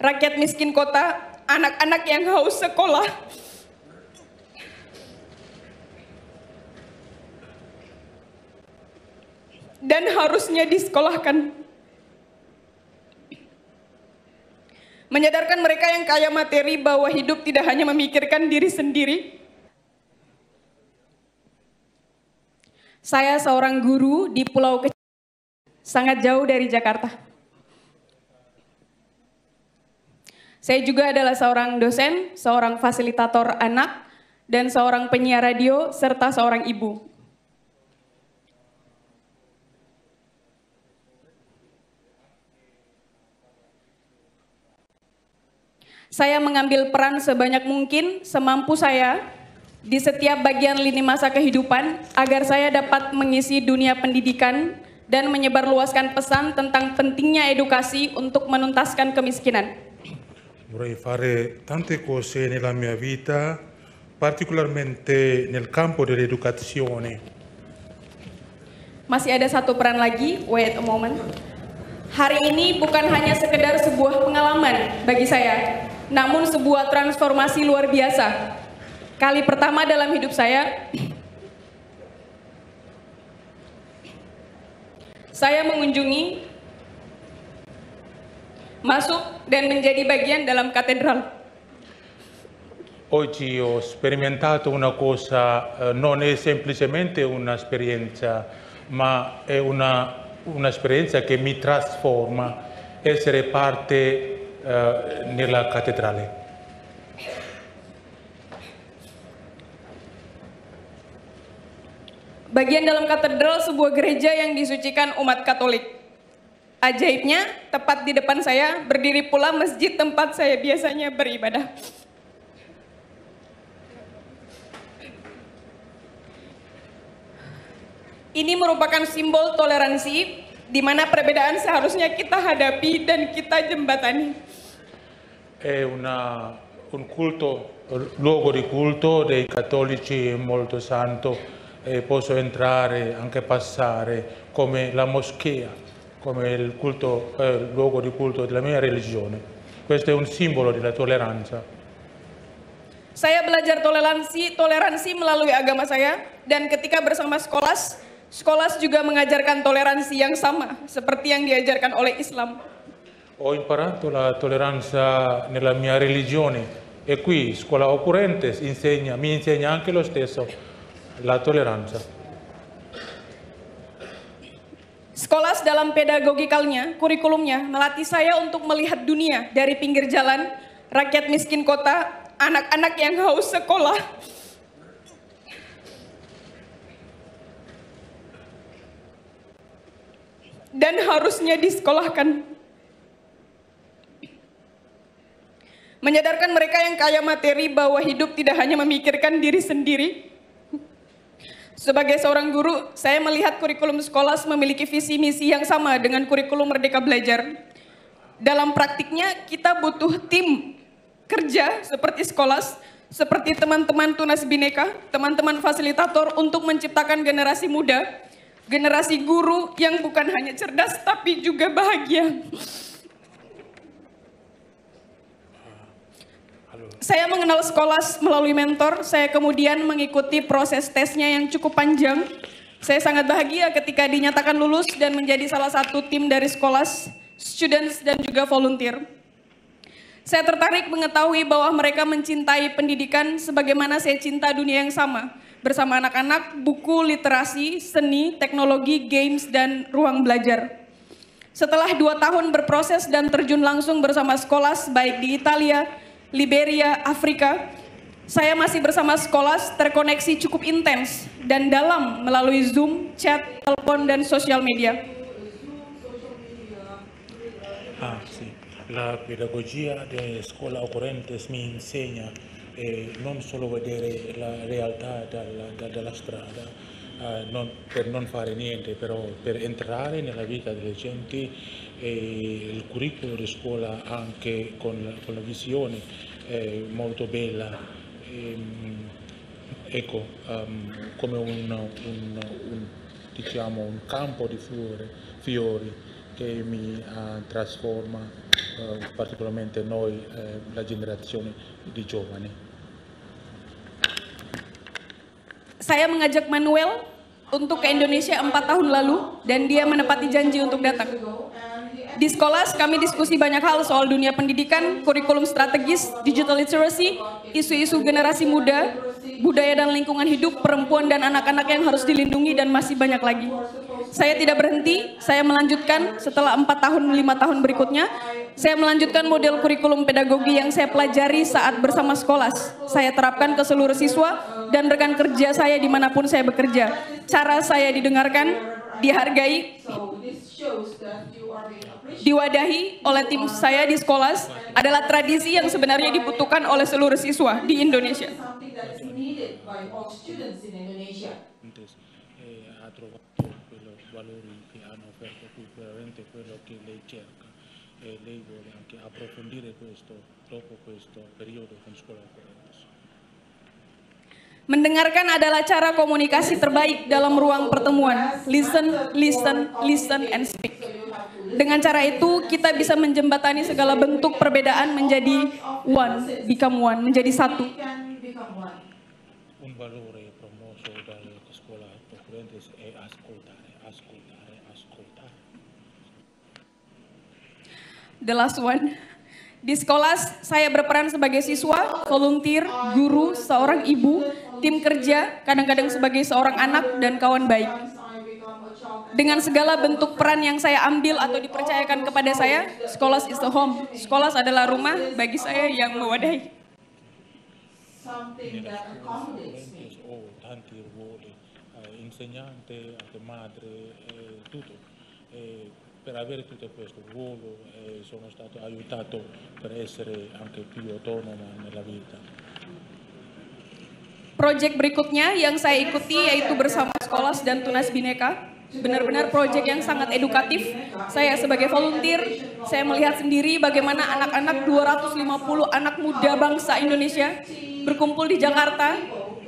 rakyat miskin kota, anak-anak yang haus sekolah. Dan harusnya disekolahkan. Menyadarkan mereka yang kaya materi bahwa hidup tidak hanya memikirkan diri sendiri. Saya seorang guru di pulau kecil, sangat jauh dari Jakarta. Saya juga adalah seorang dosen, seorang fasilitator anak, dan seorang penyiar radio, serta seorang ibu. Saya mengambil peran sebanyak mungkin, semampu saya, di setiap bagian lini masa kehidupan, agar saya dapat mengisi dunia pendidikan dan menyebarluaskan pesan tentang pentingnya edukasi untuk menuntaskan kemiskinan. Vorrei fare tante cose nella mia vita, particolarmente nel campo dell'educazione. Masih ada satu peran lagi, wait a moment. Hari ini bukan hanya sekedar sebuah pengalaman bagi saya, namun sebuah transformasi luar biasa. Kali pertama dalam hidup saya, saya mengunjungi, masuk dan menjadi bagian dalam katedral. Oggi ho sperimentato una cosa, eh, non è semplicemente un'esperienza, ma è una, un'esperienza che mi trasforma, essere parte eh, nella cattedrale. Bagian dalam katedral sebuah gereja yang disucikan umat Katolik. Ajaibnya, tepat di depan saya berdiri pula masjid tempat saya biasanya beribadah. Ini merupakan simbol toleransi di mana perbedaan seharusnya kita hadapi dan kita jembatani. È una- un culto, luogo di culto dei cattolici molto santo e posso entrare, anche passare come la moschea, come il culto, eh, il luogo di culto della mia religione. Questo è un simbolo della tolleranza. Saya belajar toleransi, toleransi melalui agama saya dan ketika bersama sekolas, sekolas juga mengajarkan toleransi yang sama seperti yang diajarkan oleh Islam. Ho imparato la tolleranza nella mia religione e qui scuola occurrente insegna, mi insegna anche lo stesso la tolleranza. Sekolas dalam pedagogikalnya, kurikulumnya melatih saya untuk melihat dunia dari pinggir jalan, rakyat miskin kota, anak-anak yang haus sekolah. Dan harusnya disekolahkan. Menyadarkan mereka yang kaya materi bahwa hidup tidak hanya memikirkan diri sendiri, sebagai seorang guru, saya melihat kurikulum sekolah memiliki visi misi yang sama dengan kurikulum Merdeka Belajar. Dalam praktiknya, kita butuh tim kerja seperti sekolah, seperti teman-teman tunas bineka, teman-teman fasilitator untuk menciptakan generasi muda, generasi guru yang bukan hanya cerdas tapi juga bahagia. Saya mengenal sekolah melalui mentor, saya kemudian mengikuti proses tesnya yang cukup panjang. Saya sangat bahagia ketika dinyatakan lulus dan menjadi salah satu tim dari sekolah, students dan juga volunteer. Saya tertarik mengetahui bahwa mereka mencintai pendidikan sebagaimana saya cinta dunia yang sama. Bersama anak-anak, buku, literasi, seni, teknologi, games, dan ruang belajar. Setelah dua tahun berproses dan terjun langsung bersama sekolah baik di Italia, Liberia, Afrika, saya masih bersama sekolah terkoneksi cukup intens dan dalam melalui Zoom, chat, telepon, dan sosial media. Ah, sì. La pedagogia della scuola Occorrentes mi insegna eh, non solo vedere la realtà dalla, da- dalla strada, eh, non- per non fare niente, però per entrare nella vita delle genti il curriculum di scuola anche con, con la visione eh, molto bella. Ehm, ecco, ehm, come un, un- un, diciamo, un campo di fiori, fiori che mi eh, trasforma eh, particolarmente noi, eh, la generazione di giovani. Saya mengajak Manuel untuk ke Indonesia empat tahun lalu dan dia menepati janji untuk datang. Di sekolah kami diskusi banyak hal soal dunia pendidikan, kurikulum strategis, digital literacy, isu-isu generasi muda, budaya dan lingkungan hidup, perempuan dan anak-anak yang harus dilindungi dan masih banyak lagi. Saya tidak berhenti, saya melanjutkan setelah empat tahun lima tahun berikutnya, saya melanjutkan model kurikulum pedagogi yang saya pelajari saat bersama sekolah. Saya terapkan ke seluruh siswa dan rekan kerja saya di mana pun saya bekerja. Cara saya didengarkan, dihargai, diwadahi oleh tim saya di sekolah adalah tradisi yang sebenarnya dibutuhkan oleh seluruh siswa di Indonesia. Mendengarkan adalah cara komunikasi terbaik dalam ruang pertemuan. Listen, listen, listen, and speak. Dengan cara itu, kita bisa menjembatani segala bentuk perbedaan menjadi one, become one, menjadi satu. Ascoltare, ascoltare, ascoltare. The last one. Di sekolah, saya berperan sebagai siswa, volunteer, guru, seorang ibu, tim kerja, kadang-kadang sebagai seorang anak dan kawan baik. Dengan segala bentuk peran yang saya ambil atau dipercayakan kepada saya, sekolah is the home. Sekolah adalah rumah bagi saya yang mewadahi. Ruoli, eh, insegnante, anche madre, eh, tutto. E per avere tutto questo ruolo eh, sono stato aiutato per essere anche più autonoma nella vita. Project berikutnya yang saya ikuti yaitu bersama sekolah dan Tunas Bineka. Benar-benar proyek yang sangat edukatif. Saya sebagai volunteer, saya melihat sendiri bagaimana anak-anak 250 anak muda bangsa Indonesia berkumpul di Jakarta,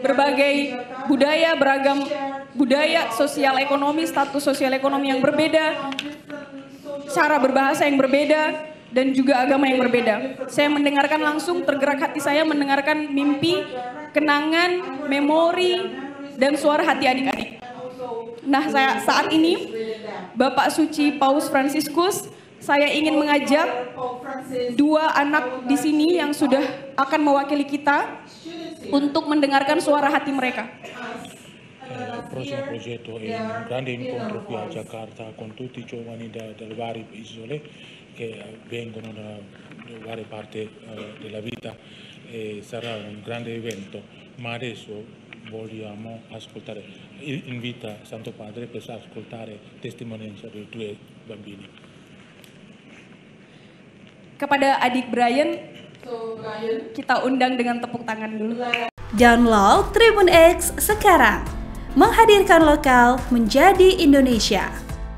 berbagai budaya, beragam budaya, sosial ekonomi, status sosial ekonomi yang berbeda, cara berbahasa yang berbeda, dan juga agama yang berbeda. Saya mendengarkan langsung, tergerak hati saya mendengarkan mimpi, kenangan, memori, dan suara hati adik-adik. Nah, saya saat ini Bapak Suci Paus Franciscus, saya ingin mengajak dua anak di sini yang sudah akan mewakili kita untuk mendengarkan suara hati mereka. Sarà un grande evento, ma adesso vogliamo ascoltare, invita Santo Padre per ascoltare testimonianza dei due bambini. Kepada adik Brian, kita undang dengan tepuk tangan dulu. Download Tribun X sekarang. Menghadirkan lokal menjadi Indonesia.